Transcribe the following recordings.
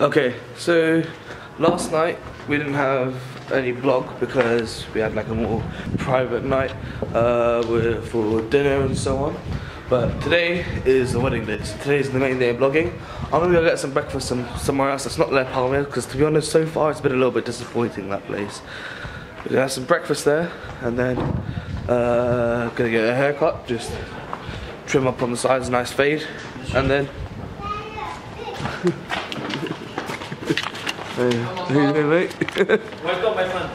Okay, so last night we didn't have any vlog because we had like a more private night uh, with, for dinner and so on. But today is the wedding day. So today is the main day of vlogging. I'm gonna go get some breakfast some, somewhere else that's not Le Palmier because to be honest, so far it's been a little bit disappointing that place. We're gonna have some breakfast there and then uh, gonna get a haircut, just trim up on the sides, nice fade, and then. Hey, you doing, mate? Welcome, my friend.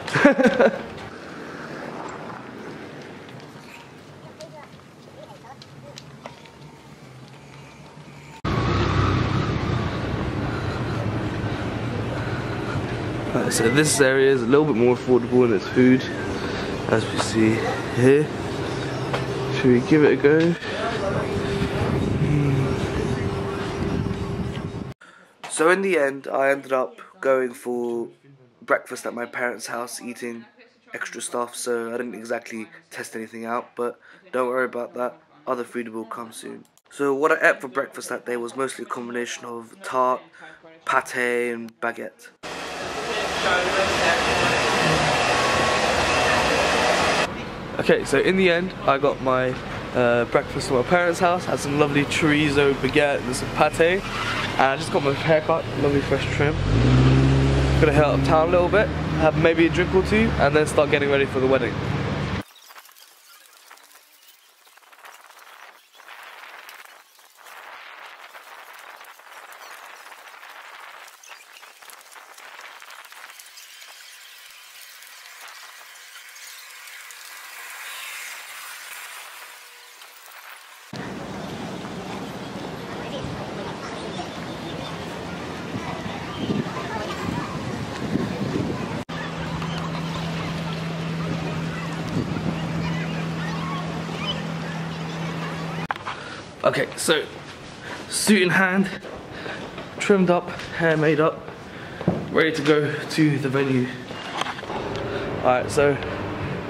So this area is a little bit more affordable in its food, as we see here. Should we give it a go? Hmm. So in the end, I ended up going for breakfast at my parents' house, eating extra stuff. So I didn't exactly test anything out, but don't worry about that. Other food will come soon. So what I ate for breakfast that day was mostly a combination of tart, pate, and baguette. Okay, so in the end, I got my uh, breakfast at my parents' house. Had some lovely chorizo, baguette, and some pate. And I just got my haircut, lovely fresh trim. Gonna head uptown a little bit, have maybe a drink or two, and then start getting ready for the wedding. Okay, so suit in hand, trimmed up, hair made up, ready to go to the venue. Alright, so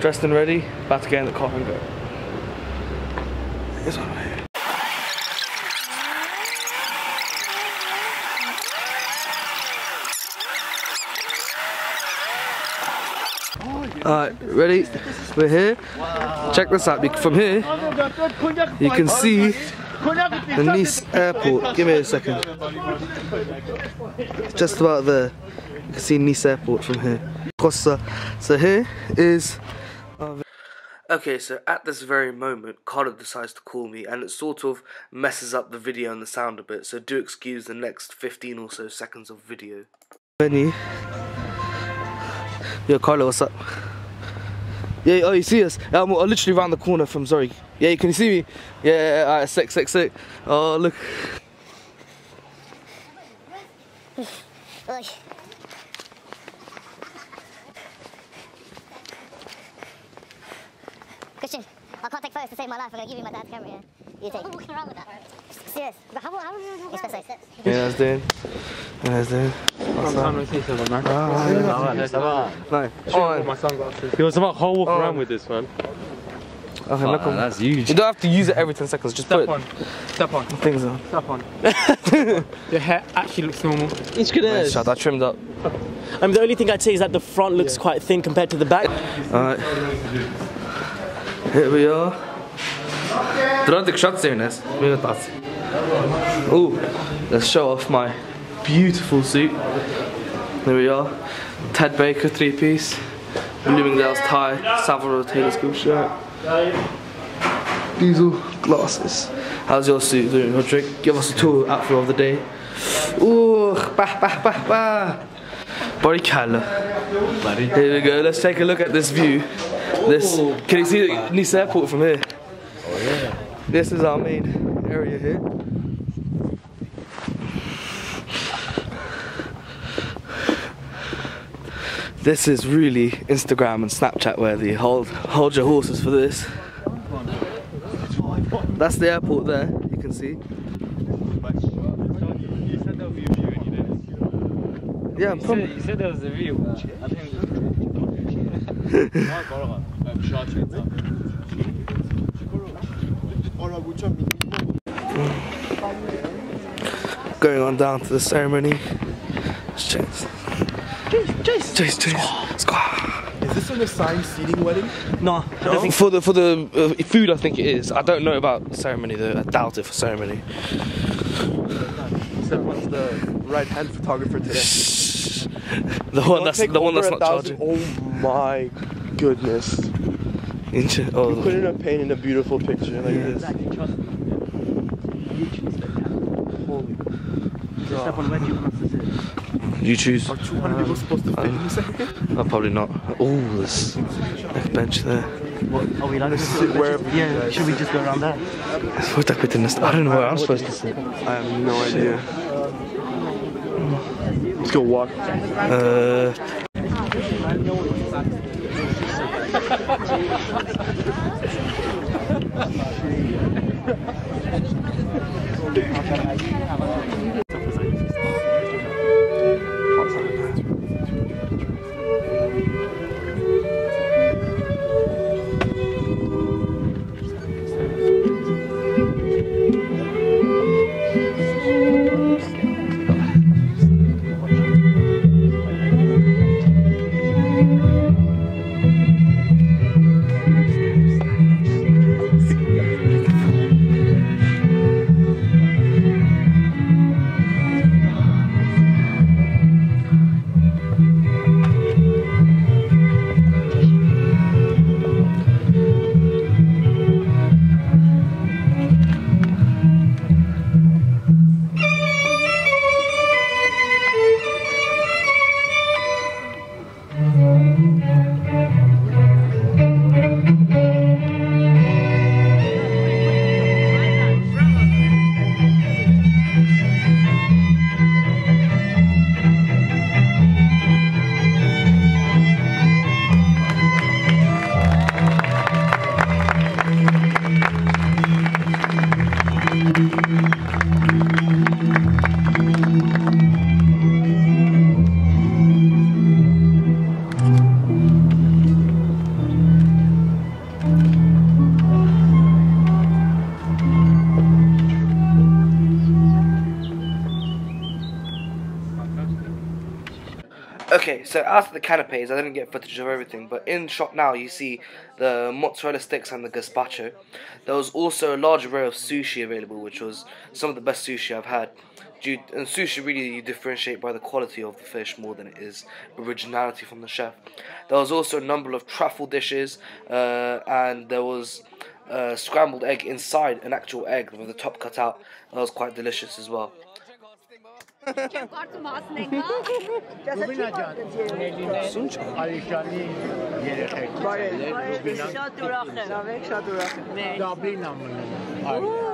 dressed and ready, about to get in the car and go. This one right. Alright, ready? We're here. Check this out. From here, you can see the Nice airport. Give me a second. Just about there. You can see Nice airport from here. Costa. So here is. Okay, so at this very moment, Carter decides to call me, and it sort of messes up the video and the sound a bit. So do excuse the next 15 or so seconds of video. Benny. Yo, Carlo, what's up? Yeah, oh, you see us? I'm literally around the corner from Zurich. Yeah, can you see me? Yeah, alright, sick, sick, sick. Oh, look. Christian, I can't take photos to save my life. I'm gonna give you my dad's camera. Yeah, you take. walking around with that. How, Yeah, that's doing. Yeah, that's doing. What's up? No. Oh, My sunglasses. Yo, someone whole walk Oh. around with this, man. okay, look ah, on. that's huge. You don't have to use it every 10 seconds, just Step put on. Step on. things on. Step on. Your hair actually looks normal. It's good Nice as. shot, I trimmed up. I mean, the only thing I'd say is that the front looks quite thin compared to the back. Alright. Here we are. Dramatic shots doing this. Ooh, let's show off my beautiful suit. There we are. Ted Baker three piece. Bloomingdale's tie. Salvador Taylor school shirt. Diesel glasses. How's your suit doing, Roderick? Give us a tour outfit of the day. Ooh, bah, bah, bah, bah. Body color. Here we go. Let's take a look at this view. This can you see the Nice Airport from here? Oh yeah. This is our main area here. This is really Instagram and Snapchat worthy. Hold hold your horses for this. That's the airport there, you can see. Yeah, I'm from You said there was a view. I think. going on down to the ceremony. It's Jace. Jace. Jace. Jace. Squad. Is this an assigned seating wedding? No, I think For the for the uh, food, I think it is. I don't know about ceremony though. I doubt it for ceremony. So what's the right hand photographer today? The one Don't that's take the one that's not charging. Oh my goodness. Inch- Oh, Put in a paint in a beautiful picture like this. Holy Step on where do you want us to sit? You choose. Are 200 people supposed to fit in this? Oh, probably not. Oh, there's a bench there. Are we like Sit wherever Yeah, should we just go around there? What's that bit in this? I don't know where I'm supposed to sit. I have no idea. Let's go walk. Uh, so after the canapes, I didn't get footage of everything, but in shot now you see the mozzarella sticks and the gazpacho. There was also a large array of sushi available, which was some of the best sushi I've had. And sushi really you differentiate by the quality of the fish more than it is originality from the chef. There was also a number of truffle dishes, uh, and there was uh, scrambled egg inside an actual egg with the top cut out. That was quite delicious as well. Չեմ կարծում հասնենք, հա։ Ռուբինա ջան, Սունչ Ալիշյանի երեխեք։ Բարև, շատ ուրախ եմ։ Շատ ուրախ եմ։ Դաբլին ամնում։ Այո։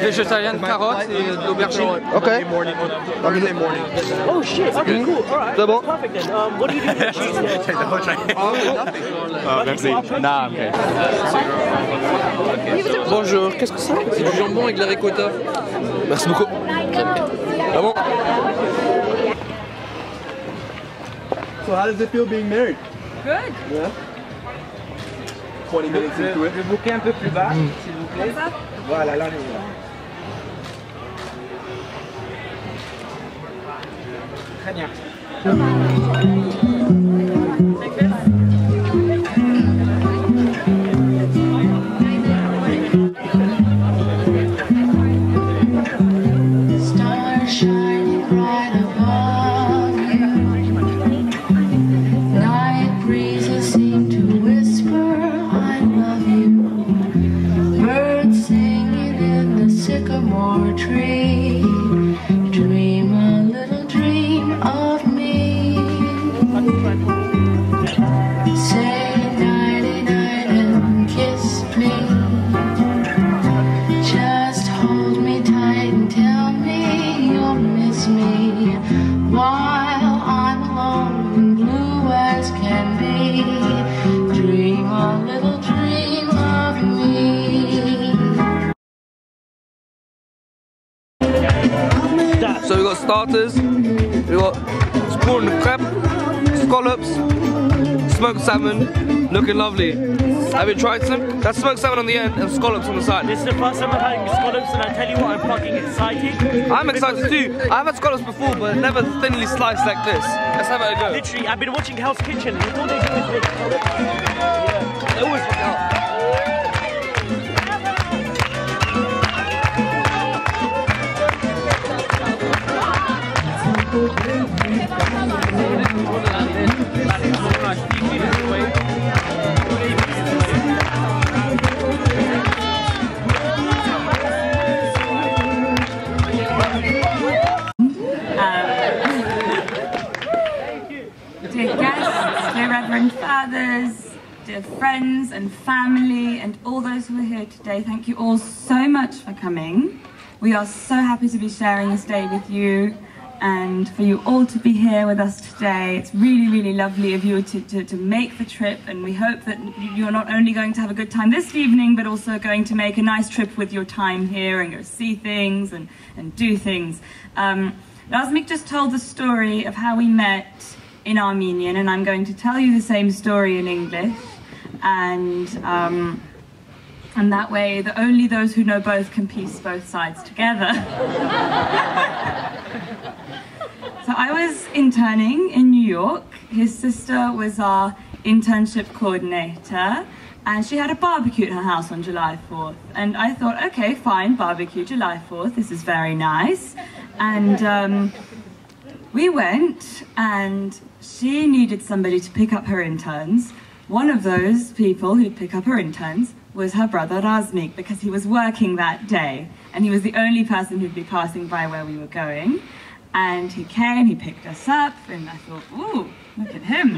Végétarienne, carottes et de l'aubergine. Okay. Morning. Monday morning. Oh shit, okay, cool, alright. C'est bon. Perfect then. Um, what do you do next Bonjour, qu'est-ce que c'est C'est du jambon avec de la ricotta. Merci beaucoup. Ah bon So how does it feel being married? Good. Yeah. 20 minutes into it. Le bouquet un peu plus bas, s'il vous plaît. Voilà, là on est là. Très bien. Starters, we got prawn crab, scallops, smoked salmon, looking lovely. Have you tried some? That's smoked salmon on the end and scallops on the side. This is the first time I'm having scallops, and I tell you what, I'm fucking excited. I'm excited too. I've had scallops before, but never thinly sliced like this. Let's have it a go. Literally, I've been watching Hell's Kitchen. and all they do is make scallops. They always fuck out. Dear guests, dear Reverend Fathers, dear friends and family, and all those who are here today, thank you all so much for coming. We are so happy to be sharing this day with you and for you all to be here with us today. It's really, really lovely of you to, to, to make the trip, and we hope that you're not only going to have a good time this evening, but also going to make a nice trip with your time here and go see things and, and do things. Um, just told the story of how we met in Armenian, and I'm going to tell you the same story in English. And um, and that way, the, only those who know both can piece both sides together. so I was interning in New York. His sister was our internship coordinator. And she had a barbecue at her house on July 4th. And I thought, okay, fine, barbecue July 4th. This is very nice. And um, we went, and she needed somebody to pick up her interns. One of those people who'd pick up her interns was her brother Razmik because he was working that day and he was the only person who'd be passing by where we were going. And he came, he picked us up, and I thought, ooh, look at him.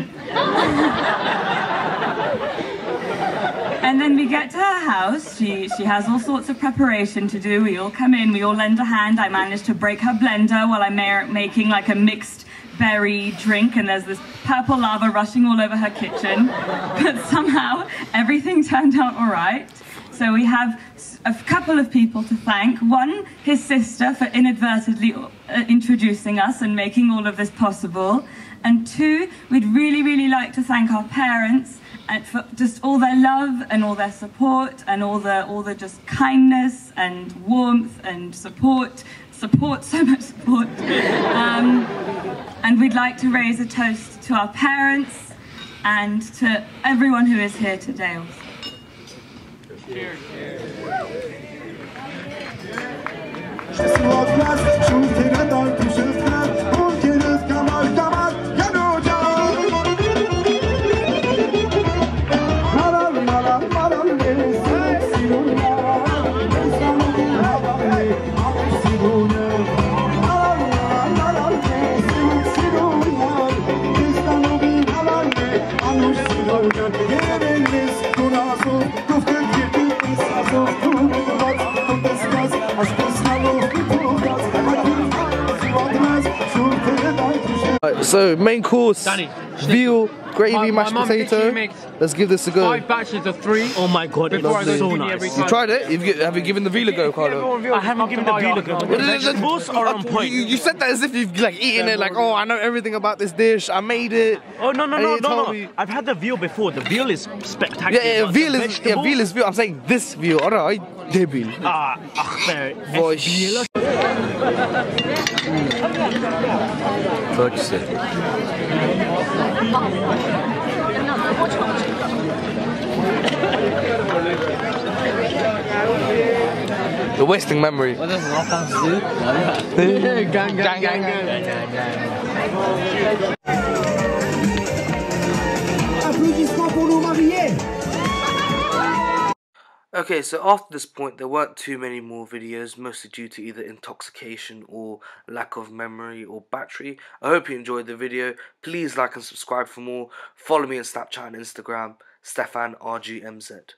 and then we get to her house. She, she has all sorts of preparation to do. We all come in, we all lend a hand. I managed to break her blender while I'm ma- making like a mixed berry drink, and there's this purple lava rushing all over her kitchen. But somehow everything turned out all right. So we have a couple of people to thank. One, his sister, for inadvertently uh, introducing us and making all of this possible. And two, we'd really, really like to thank our parents and for just all their love and all their support and all the all the just kindness and warmth and support. Support, so much support. Um, and we'd like to raise a toast to our parents and to everyone who is here today also. Right, so main course, Danny, veal, gravy, My- my mashed mum potato. Let's give this a go. Five batches of three. Oh my god, it Before I looks so to uni every nice. You tried it? You've, have you given the veal a go, Carlo? I haven't given the veal a go. The vegetables are on point. You, you said that as if you've like eaten it, like, oh, I know everything about this dish. I made it. Oh no no no no no! I've had the veal before. The veal is spectacular. Yeah, yeah, but veal the is yeah, veal is veal. I'm saying this veal. Alright, debil. Ah, ach, there. Voice. Purchase You're wasting memory. gang, gang, gang, gang. Okay, so after this point, there weren't too many more videos, mostly due to either intoxication or lack of memory or battery. I hope you enjoyed the video. Please like and subscribe for more. Follow me on Snapchat and Instagram, Stephan RGMZ.